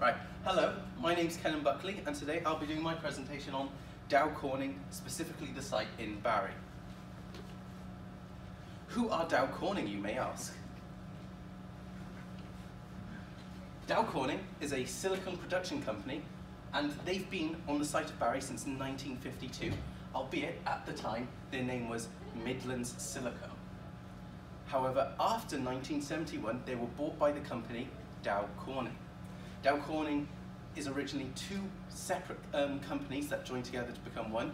Right, hello, my name's Kenan Buckley and today I'll be doing my presentation on Dow Corning, specifically the site in Barry. Who are Dow Corning, you may ask? Dow Corning is a silicon production company and they've been on the site of Barry since 1952, albeit at the time their name was Midlands Silicon. However, after 1971, they were bought by the company Dow Corning. Dow Corning is originally two separate um, companies that joined together to become one.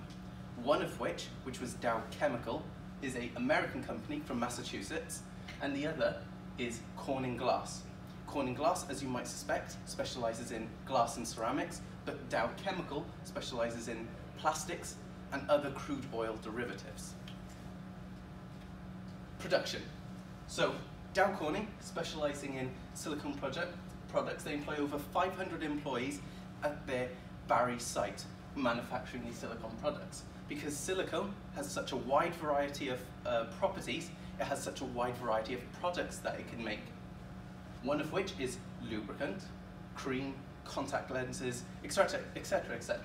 One of which, which was Dow Chemical, is an American company from Massachusetts, and the other is Corning Glass. Corning Glass, as you might suspect, specializes in glass and ceramics, but Dow Chemical specializes in plastics and other crude oil derivatives. Production. So, Dow Corning, specializing in silicon project, products. They employ over 500 employees at their Barry site manufacturing these silicon products. Because silicone has such a wide variety of uh, properties, it has such a wide variety of products that it can make. One of which is lubricant, cream, contact lenses, etc., etc., etc.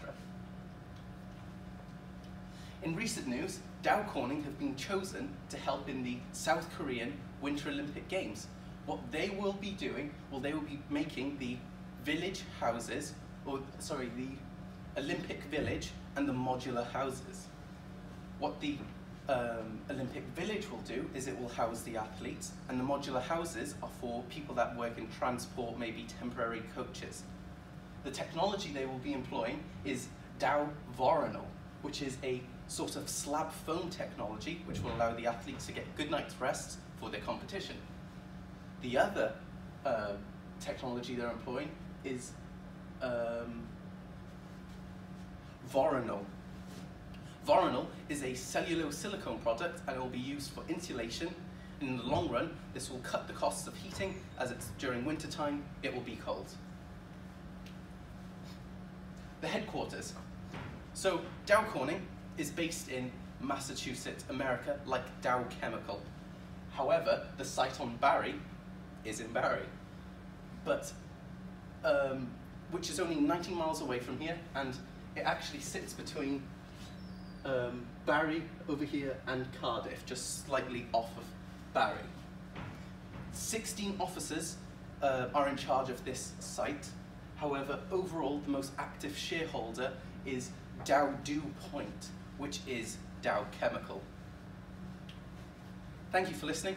In recent news, Dow Corning have been chosen to help in the South Korean Winter Olympic Games what they will be doing, well, they will be making the village houses, or sorry, the Olympic village and the modular houses. What the um, Olympic village will do is it will house the athletes, and the modular houses are for people that work in transport, maybe temporary coaches. The technology they will be employing is Dow Voranol, which is a sort of slab foam technology which will allow the athletes to get good night's rest for their competition. The other uh, technology they're employing is um. Voronil is a cellulose silicone product and it will be used for insulation. In the long run, this will cut the costs of heating as it's during winter time, it will be cold. The headquarters. So Dow Corning is based in Massachusetts, America, like Dow Chemical. However, the site on Barry is in Barry, but um, which is only 19 miles away from here, and it actually sits between um, Barry over here and Cardiff, just slightly off of Barry. 16 officers uh, are in charge of this site. However, overall, the most active shareholder is Dow Dew Point, which is Dow Chemical. Thank you for listening.